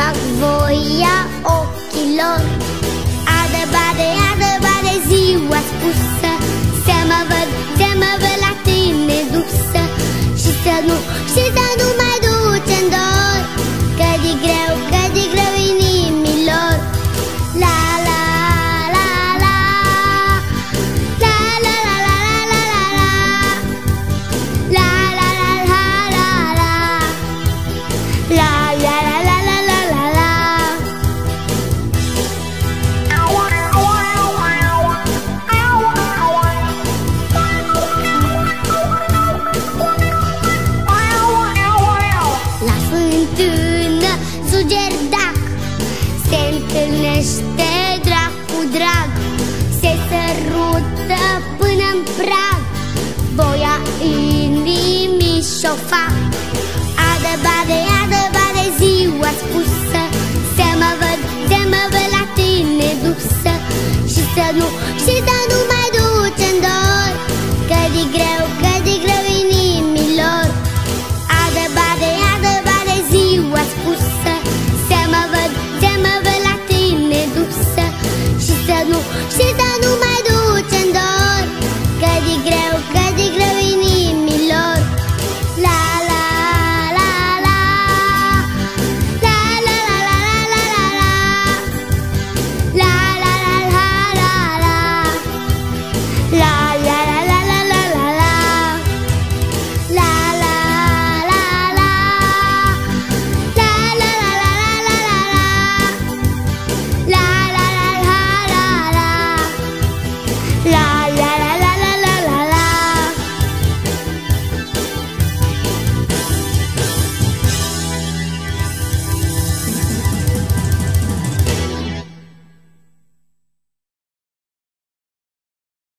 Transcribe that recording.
fac voia ochilor. Adă, bade, adă, bade ziua spusă Să mă văd, să mă văd la tine dusă. Și să nu, și să nu mai întâlnește drag cu drag Se sărută până-n prag. Voia inimii și-o fac. Adă, bade, adă, bade ziua spusă Să mă văd, să mă văd la tine dusă Și să nu, și să